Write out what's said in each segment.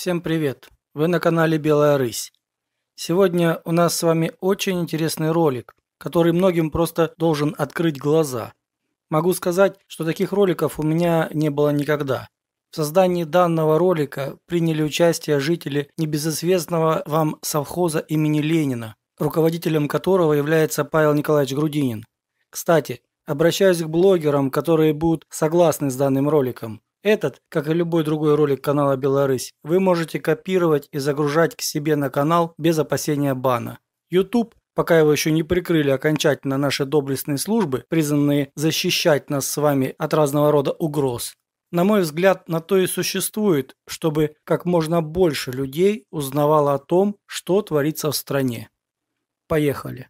Всем привет! Вы на канале Белая Рысь. Сегодня у нас с вами очень интересный ролик, который многим просто должен открыть глаза. Могу сказать, что таких роликов у меня не было никогда. В создании данного ролика приняли участие жители небезызвестного вам совхоза имени Ленина, руководителем которого является Павел Николаевич Грудинин. Кстати, обращаюсь к блогерам, которые будут согласны с данным роликом. Этот, как и любой другой ролик канала Беларусь, вы можете копировать и загружать к себе на канал без опасения бана. YouTube, пока его еще не прикрыли окончательно наши доблестные службы, призванные защищать нас с вами от разного рода угроз, на мой взгляд, на то и существует, чтобы как можно больше людей узнавало о том, что творится в стране. Поехали.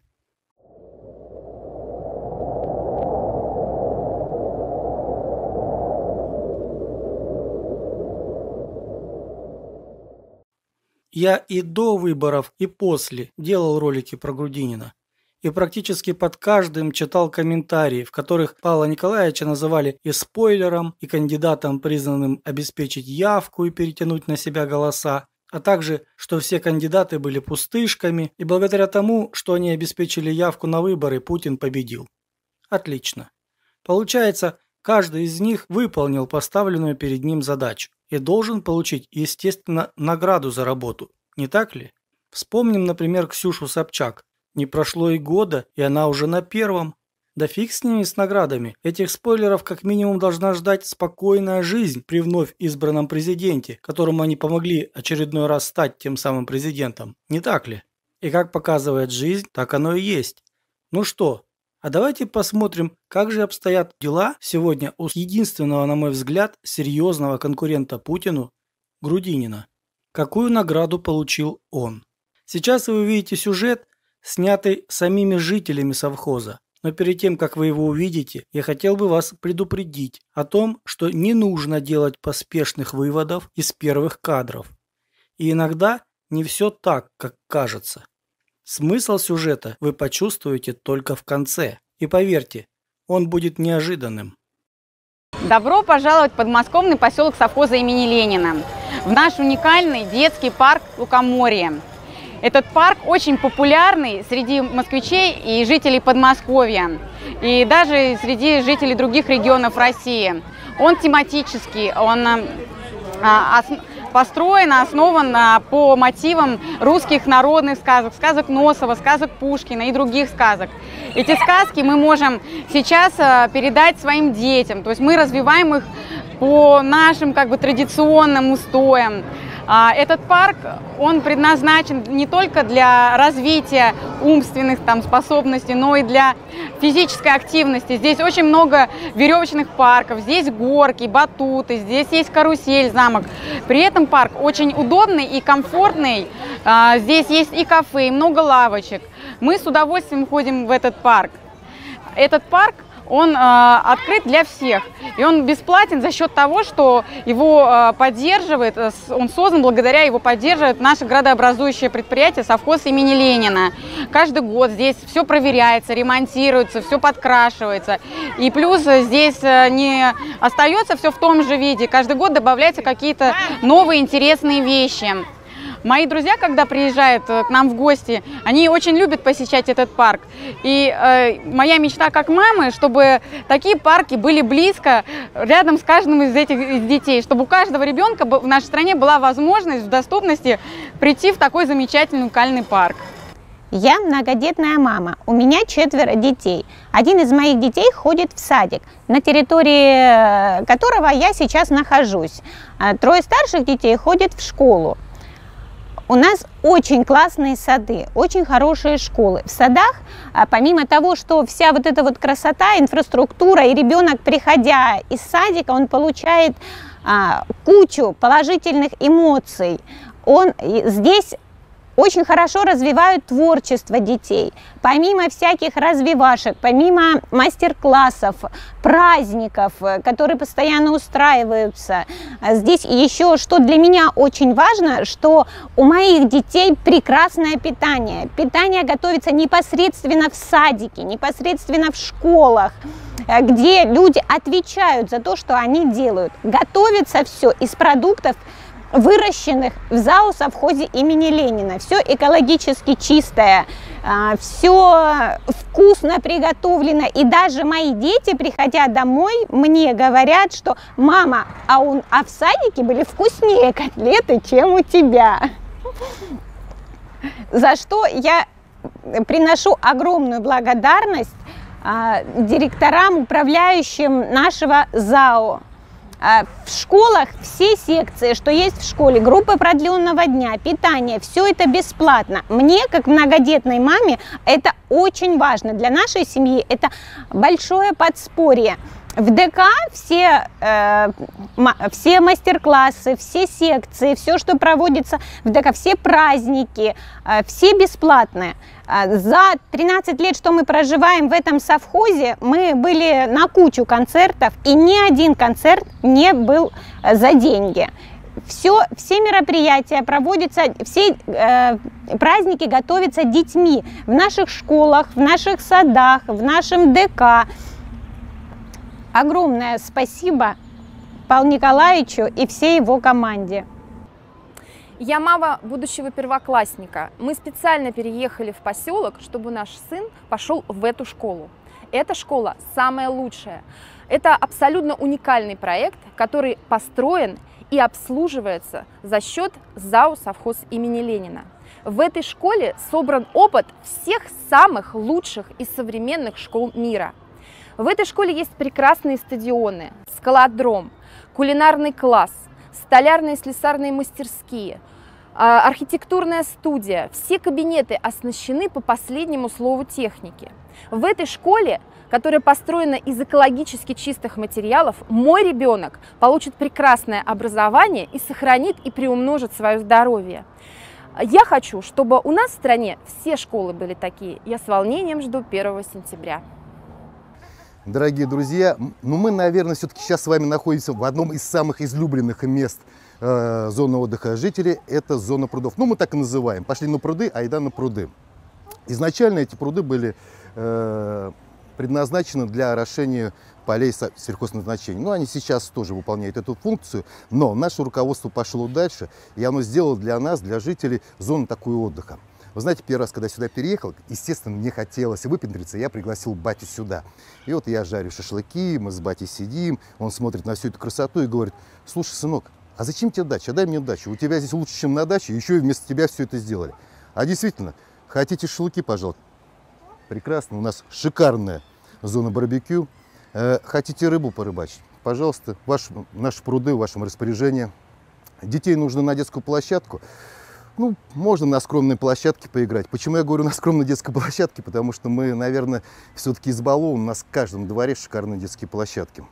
Я и до выборов, и после делал ролики про Грудинина. И практически под каждым читал комментарии, в которых Павла Николаевича называли и спойлером, и кандидатом, признанным обеспечить явку и перетянуть на себя голоса, а также, что все кандидаты были пустышками, и благодаря тому, что они обеспечили явку на выборы, Путин победил. Отлично. Получается, каждый из них выполнил поставленную перед ним задачу и должен получить, естественно, награду за работу, не так ли? Вспомним, например, Ксюшу Собчак. Не прошло и года, и она уже на первом. Да фиг с ними, с наградами. Этих спойлеров как минимум должна ждать спокойная жизнь при вновь избранном президенте, которому они помогли очередной раз стать тем самым президентом. Не так ли? И как показывает жизнь, так оно и есть. Ну что, а давайте посмотрим, как же обстоят дела сегодня у единственного, на мой взгляд, серьезного конкурента Путину – Грудинина. Какую награду получил он? Сейчас вы увидите сюжет, снятый самими жителями совхоза. Но перед тем, как вы его увидите, я хотел бы вас предупредить о том, что не нужно делать поспешных выводов из первых кадров. И иногда не все так, как кажется. Смысл сюжета вы почувствуете только в конце. И поверьте, он будет неожиданным. Добро пожаловать в подмосковный поселок совхоза имени Ленина, в наш уникальный детский парк Лукоморье. Этот парк очень популярный среди москвичей и жителей Подмосковья, и даже среди жителей других регионов России. Он тематический, он а, построен, основан по мотивам русских народных сказок, сказок Носова, сказок Пушкина и других сказок. Эти сказки мы можем сейчас э, передать своим детям, то есть мы развиваем их по нашим как бы традиционным устоям. А, этот парк, он предназначен не только для развития умственных там, способностей, но и для физической активности. Здесь очень много веревочных парков, здесь горки, батуты, здесь есть карусель, замок. При этом парк очень удобный и комфортный. А, здесь есть и кафе, и много лавочек. Мы с удовольствием ходим в этот парк. Этот парк он э, открыт для всех. И он бесплатен за счет того, что его э, поддерживает, э, он создан благодаря его поддерживает наше градообразующее предприятие совхоз имени Ленина. Каждый год здесь все проверяется, ремонтируется, все подкрашивается. И плюс здесь э, не остается все в том же виде. Каждый год добавляются какие-то новые интересные вещи. Мои друзья, когда приезжают э, к нам в гости, они очень любят посещать этот парк. И э, моя мечта как мамы, чтобы такие парки были близко, рядом с каждым из этих из детей, чтобы у каждого ребенка в нашей стране была возможность в доступности прийти в такой замечательный уникальный парк. Я многодетная мама, у меня четверо детей. Один из моих детей ходит в садик, на территории э, которого я сейчас нахожусь. А трое старших детей ходят в школу. У нас очень классные сады, очень хорошие школы. В садах, а, помимо того, что вся вот эта вот красота, инфраструктура, и ребенок, приходя из садика, он получает а, кучу положительных эмоций. Он здесь очень хорошо развивают творчество детей. Помимо всяких развивашек, помимо мастер-классов, праздников, э, которые постоянно устраиваются, э, здесь еще, что для меня очень важно, что у моих детей прекрасное питание. Питание готовится непосредственно в садике, непосредственно в школах э, где люди отвечают за то, что они делают. Готовится все из продуктов выращенных в ЗАО совхозе имени Ленина. Все экологически чистое, а, все вкусно приготовлено. И даже мои дети, приходя домой, мне говорят, что мама, а, он, а в садике были вкуснее котлеты, чем у тебя. За что я приношу огромную благодарность а, директорам, управляющим нашего ЗАО. А, в школах все секции, что есть в школе, группы продленного дня, питание, все это бесплатно. Мне, как многодетной маме, это очень важно. Для нашей семьи это большое подспорье. В ДК все, э, все мастер-классы, все секции, все, что проводится в ДК, все праздники, э, все бесплатные. Э, за 13 лет, что мы проживаем в этом совхозе, мы были на кучу концертов, и ни один концерт не был э, за деньги. Все, все мероприятия проводятся, все э, праздники готовятся детьми в наших школах, в наших садах, в нашем ДК. Огромное спасибо Павлу Николаевичу и всей его команде. Я мама будущего первоклассника. Мы специально переехали в поселок, чтобы наш сын пошел в эту школу. Эта школа самая лучшая. Это абсолютно уникальный проект, который построен и обслуживается за счет ЗАО «Совхоз имени Ленина». В этой школе собран опыт всех самых лучших и современных школ мира – в этой школе есть прекрасные стадионы, скалодром, кулинарный класс, столярные и слесарные мастерские, а, архитектурная студия. Все кабинеты оснащены по последнему слову техники. В этой школе которая построена из экологически чистых материалов, мой ребенок получит прекрасное образование и сохранит и приумножит свое здоровье. Я хочу, чтобы у нас в стране все школы были такие. Я с волнением жду 1 сентября. Дорогие друзья, ну мы, наверное, все-таки сейчас с вами находимся в одном из самых излюбленных мест э, зоны отдыха жителей. Это зона прудов. Ну, мы так и называем. Пошли на пруды, айда на пруды. Изначально эти пруды были э, предназначены для орошения полей сельхозназначения. Ну, они сейчас тоже выполняют эту функцию, но наше руководство пошло дальше, и оно сделало для нас, для жителей, зону такую отдыха. Вы знаете, первый раз, когда я сюда переехал, естественно, мне хотелось выпендриться, я пригласил батю сюда. И вот я жарю шашлыки, мы с батей сидим, он смотрит на всю эту красоту и говорит, слушай, сынок, а зачем тебе дача? Дай мне дачу. У тебя здесь лучше, чем на даче, еще и вместо тебя все это сделали. А действительно, хотите шашлыки, пожалуйста? Прекрасно, у нас шикарная зона барбекю. Э, хотите рыбу порыбачить? Пожалуйста, ваш, наши пруды в вашем распоряжении. Детей нужно на детскую площадку. Ну, можно на скромной площадке поиграть. Почему я говорю на скромной детской площадке? Потому что мы, наверное, все-таки избалованы. У нас в каждом дворе шикарные детские площадки.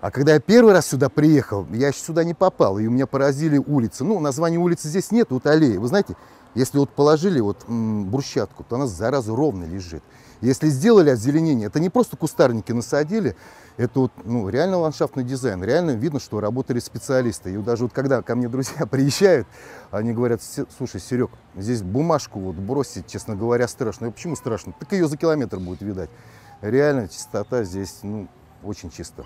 А когда я первый раз сюда приехал, я еще сюда не попал, и у меня поразили улицы. Ну, названия улицы здесь нет, вот аллеи. Вы знаете, если вот положили вот брусчатку, то она заразу ровно лежит. Если сделали озеленение, это не просто кустарники насадили, это вот, ну, реально ландшафтный дизайн. Реально видно, что работали специалисты. И даже вот когда ко мне друзья приезжают, они говорят, слушай, Серег, здесь бумажку вот бросить, честно говоря, страшно. Я почему страшно? Так ее за километр будет видать. Реально чистота здесь, ну, очень чисто.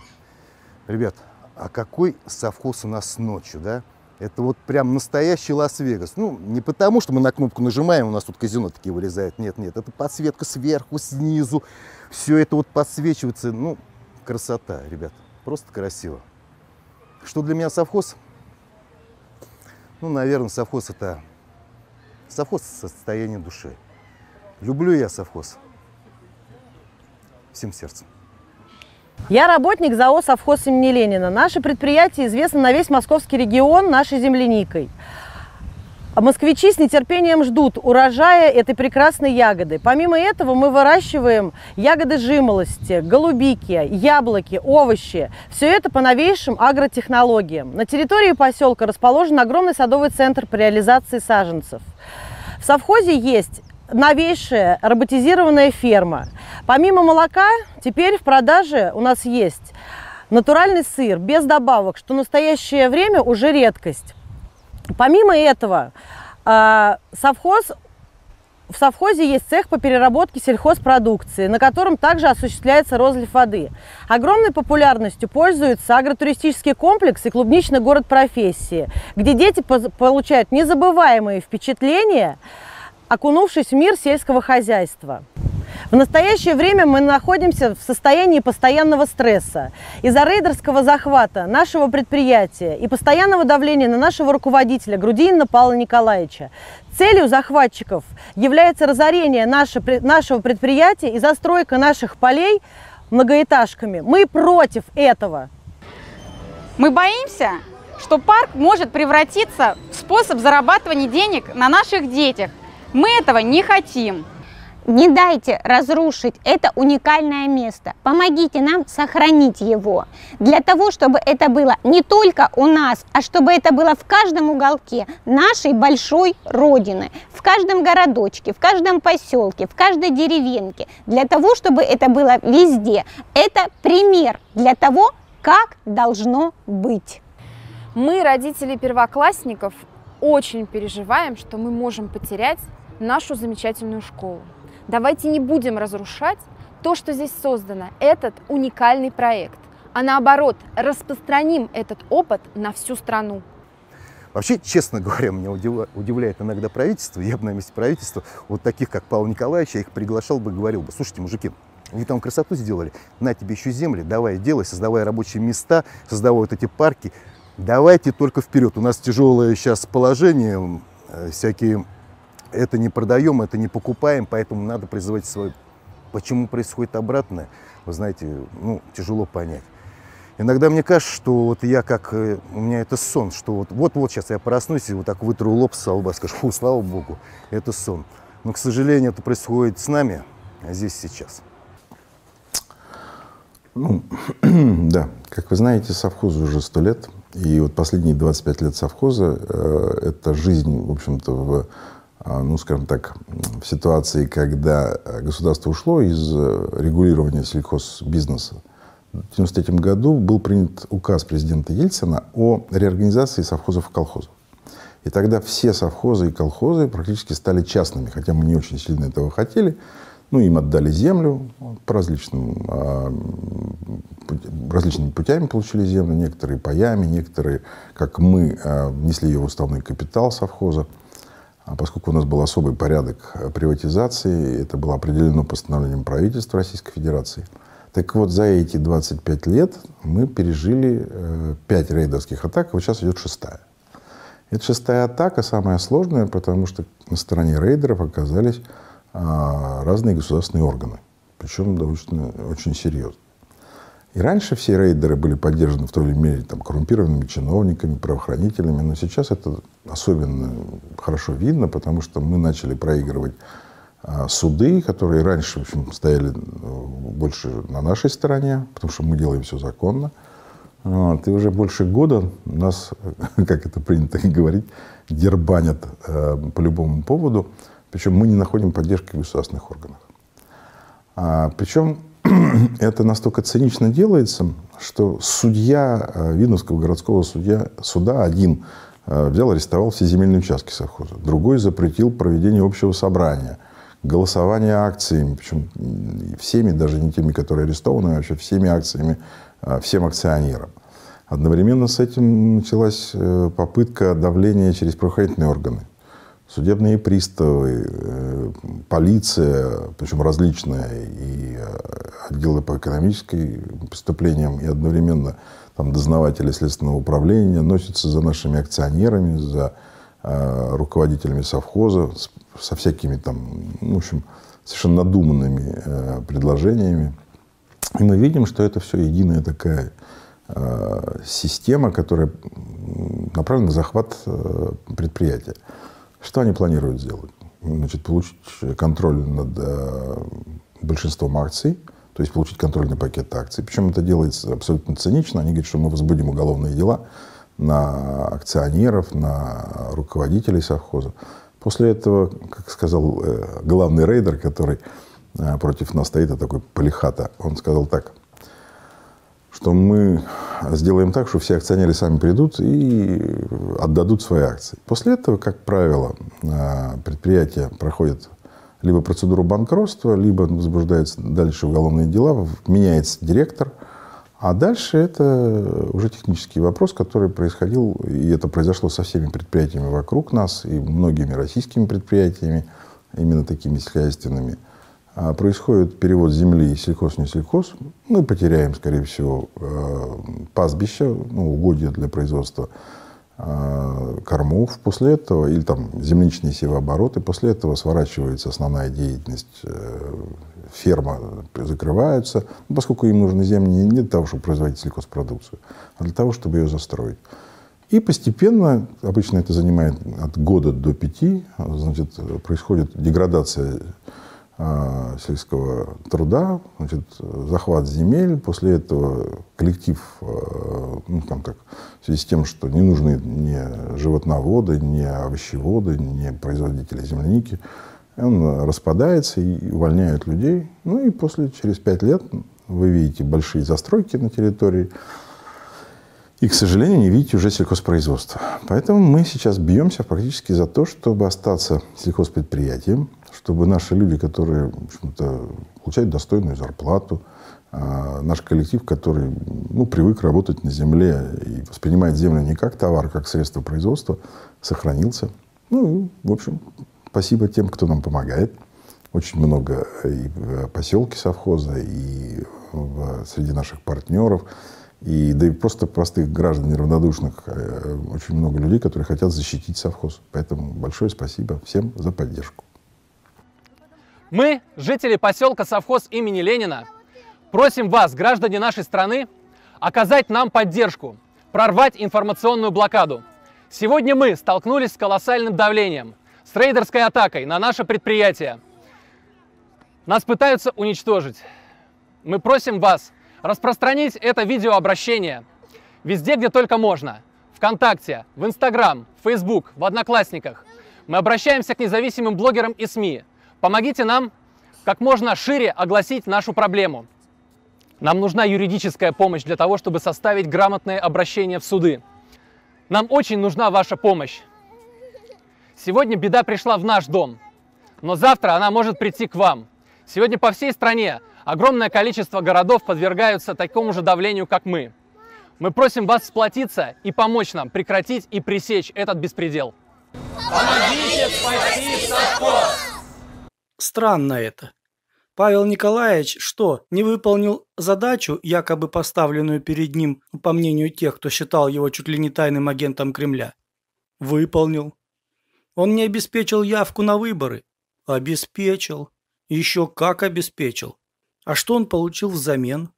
Ребят, а какой совхоз у нас ночью, да? Это вот прям настоящий Лас-Вегас. Ну, не потому, что мы на кнопку нажимаем, у нас тут казино такие вылезают. Нет, нет, это подсветка сверху, снизу. Все это вот подсвечивается. Ну, красота, ребят. Просто красиво. Что для меня совхоз? Ну, наверное, совхоз это совхоз состояние души. Люблю я совхоз. Всем сердцем. Я работник ЗАО «Совхоз имени Ленина». Наше предприятие известно на весь московский регион нашей земляникой. Москвичи с нетерпением ждут урожая этой прекрасной ягоды. Помимо этого мы выращиваем ягоды жимолости, голубики, яблоки, овощи. Все это по новейшим агротехнологиям. На территории поселка расположен огромный садовый центр по реализации саженцев. В совхозе есть новейшая роботизированная ферма. Помимо молока, теперь в продаже у нас есть натуральный сыр без добавок, что в настоящее время уже редкость. Помимо этого, а, совхоз в совхозе есть цех по переработке сельхозпродукции, на котором также осуществляется розлив воды. Огромной популярностью пользуется агротуристический комплекс и клубничный город профессии, где дети получают незабываемые впечатления, окунувшись в мир сельского хозяйства. В настоящее время мы находимся в состоянии постоянного стресса. Из-за рейдерского захвата нашего предприятия и постоянного давления на нашего руководителя Грудинина Павла Николаевича целью захватчиков является разорение нашего предприятия и застройка наших полей многоэтажками. Мы против этого. Мы боимся, что парк может превратиться в способ зарабатывания денег на наших детях. Мы этого не хотим. Не дайте разрушить это уникальное место. Помогите нам сохранить его. Для того, чтобы это было не только у нас, а чтобы это было в каждом уголке нашей большой родины, в каждом городочке, в каждом поселке, в каждой деревеньке. Для того, чтобы это было везде. Это пример для того, как должно быть. Мы, родители первоклассников, очень переживаем, что мы можем потерять нашу замечательную школу. Давайте не будем разрушать то, что здесь создано, этот уникальный проект, а наоборот, распространим этот опыт на всю страну. Вообще, честно говоря, меня удивляет иногда правительство. Я бы на месте правительства, вот таких, как Павел Николаевич, я их приглашал бы, говорил бы, слушайте, мужики, вы там красоту сделали, на тебе еще земли, давай, делай, создавай рабочие места, создавай вот эти парки. Давайте только вперед. У нас тяжелое сейчас положение, э, всякие это не продаем, это не покупаем, поэтому надо призывать свой. Почему происходит обратное, вы знаете, ну, тяжело понять. Иногда мне кажется, что вот я как, э, у меня это сон, что вот, вот, сейчас я проснусь и вот так вытру лоб с лба, скажу, фу, слава богу, это сон. Но, к сожалению, это происходит с нами, а здесь сейчас. Ну, да, как вы знаете, совхозу уже сто лет. И вот последние 25 лет совхоза э, – это жизнь, в общем-то, в ну, скажем так, в ситуации, когда государство ушло из э, регулирования сельхозбизнеса, в 1993 году был принят указ президента Ельцина о реорганизации совхозов и колхозов. И тогда все совхозы и колхозы практически стали частными, хотя мы не очень сильно этого хотели. Ну, им отдали землю по различным, а, различными путями получили землю, некоторые паями, некоторые, как мы, а, внесли ее в уставный капитал совхоза. А поскольку у нас был особый порядок э, приватизации, это было определено постановлением правительства Российской Федерации. Так вот, за эти 25 лет мы пережили э, 5 рейдерских атак, вот сейчас идет шестая. Это шестая атака самая сложная, потому что на стороне рейдеров оказались а, разные государственные органы, причем довольно очень серьезно. И раньше все рейдеры были поддержаны в той или мере там, коррумпированными чиновниками, правоохранителями, но сейчас это особенно хорошо видно, потому что мы начали проигрывать а, суды, которые раньше в общем, стояли э, больше на нашей стороне, потому что мы делаем все законно. Вот, и уже больше года нас, как это принято говорить, дербанят э, по любому поводу, причем мы не находим поддержки в государственных органах. А, причем это настолько цинично делается, что судья э, Видновского городского судья, суда один э, взял, арестовал все земельные участки совхоза. Другой запретил проведение общего собрания, голосование акциями, причем всеми, даже не теми, которые арестованы, а вообще всеми акциями, э, всем акционерам. Одновременно с этим началась попытка давления через правоохранительные органы судебные приставы, э, полиция, причем различная, и э, отделы по экономическим преступлениям, и одновременно там, дознаватели следственного управления носятся за нашими акционерами, за э, руководителями совхоза, с, со всякими там, ну, в общем, совершенно надуманными э, предложениями. И мы видим, что это все единая такая э, система, которая направлена на захват э, предприятия. Что они планируют сделать? Значит, получить контроль над э, большинством акций, то есть получить контрольный пакет акций. Причем это делается абсолютно цинично. Они говорят, что мы возбудим уголовные дела на акционеров, на руководителей совхоза. После этого, как сказал э, главный рейдер, который э, против нас стоит, это такой Полихата, он сказал так – что мы сделаем так, что все акционеры сами придут и отдадут свои акции. После этого, как правило, предприятие проходит либо процедуру банкротства, либо возбуждаются дальше уголовные дела, меняется директор. А дальше это уже технический вопрос, который происходил, и это произошло со всеми предприятиями вокруг нас, и многими российскими предприятиями, именно такими сельскохозяйственными. А происходит перевод земли сельхоз не сельхоз. Мы потеряем, скорее всего, э, пастбища, ну, угодья для производства Э, кормов. После этого, или там земляничные севообороты, после этого сворачивается основная деятельность, э, ферма закрываются, ну, поскольку им нужны земли не для того, чтобы производить сельхозпродукцию, а для того, чтобы ее застроить. И постепенно, обычно это занимает от года до пяти, значит, происходит деградация сельского труда, значит, захват земель, после этого коллектив, а, ну, там как, в связи с тем, что не нужны ни животноводы, ни овощеводы, ни производители земляники, он распадается и увольняют людей. Ну и после, через пять лет вы видите большие застройки на территории, и, к сожалению, не видите уже сельхозпроизводство. Поэтому мы сейчас бьемся практически за то, чтобы остаться сельхозпредприятием, чтобы наши люди, которые в получают достойную зарплату, а, наш коллектив, который ну, привык работать на земле и воспринимает землю не как товар, а как средство производства, сохранился. Ну, в общем, спасибо тем, кто нам помогает. Очень много и в поселке совхоза, и в, среди наших партнеров, и да и просто простых граждан неравнодушных. Э, очень много людей, которые хотят защитить совхоз. Поэтому большое спасибо всем за поддержку. Мы, жители поселка Совхоз имени Ленина, просим вас, граждане нашей страны, оказать нам поддержку, прорвать информационную блокаду. Сегодня мы столкнулись с колоссальным давлением, с рейдерской атакой на наше предприятие. Нас пытаются уничтожить. Мы просим вас распространить это видеообращение везде, где только можно. Вконтакте, в Инстаграм, в Фейсбук, в Одноклассниках. Мы обращаемся к независимым блогерам и СМИ – Помогите нам как можно шире огласить нашу проблему. Нам нужна юридическая помощь для того, чтобы составить грамотное обращение в суды. Нам очень нужна ваша помощь. Сегодня беда пришла в наш дом, но завтра она может прийти к вам. Сегодня по всей стране огромное количество городов подвергаются такому же давлению, как мы. Мы просим вас сплотиться и помочь нам прекратить и пресечь этот беспредел. Помогите спасти совхоз! Странно это. Павел Николаевич что, не выполнил задачу, якобы поставленную перед ним, по мнению тех, кто считал его чуть ли не тайным агентом Кремля? Выполнил. Он не обеспечил явку на выборы. Обеспечил. Еще как обеспечил. А что он получил взамен?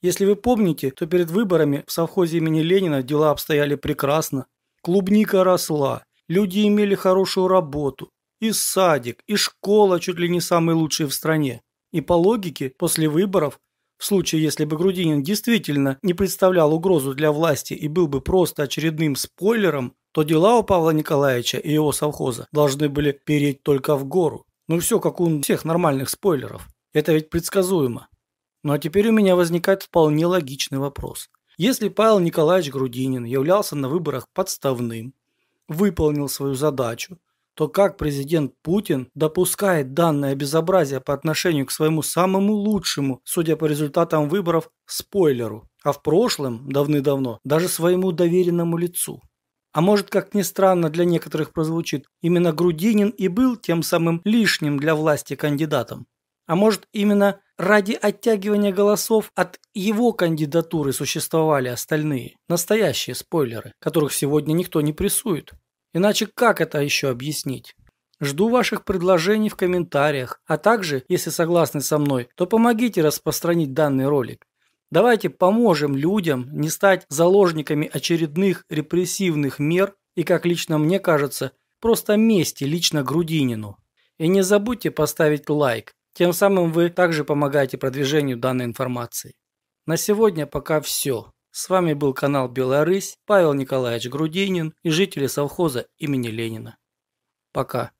Если вы помните, то перед выборами в совхозе имени Ленина дела обстояли прекрасно. Клубника росла, люди имели хорошую работу, и садик, и школа чуть ли не самые лучшие в стране. И по логике, после выборов, в случае, если бы Грудинин действительно не представлял угрозу для власти и был бы просто очередным спойлером, то дела у Павла Николаевича и его совхоза должны были переть только в гору. Ну все, как у всех нормальных спойлеров. Это ведь предсказуемо. Ну а теперь у меня возникает вполне логичный вопрос. Если Павел Николаевич Грудинин являлся на выборах подставным, выполнил свою задачу, то как президент Путин допускает данное безобразие по отношению к своему самому лучшему, судя по результатам выборов, спойлеру, а в прошлом, давны-давно, даже своему доверенному лицу. А может, как ни странно для некоторых прозвучит, именно Грудинин и был тем самым лишним для власти кандидатом. А может, именно ради оттягивания голосов от его кандидатуры существовали остальные, настоящие спойлеры, которых сегодня никто не прессует. Иначе как это еще объяснить? Жду ваших предложений в комментариях, а также, если согласны со мной, то помогите распространить данный ролик. Давайте поможем людям не стать заложниками очередных репрессивных мер и, как лично мне кажется, просто мести лично Грудинину. И не забудьте поставить лайк, тем самым вы также помогаете продвижению данной информации. На сегодня пока все. С вами был канал Беларусь, Павел Николаевич Грудинин и жители совхоза имени Ленина. Пока.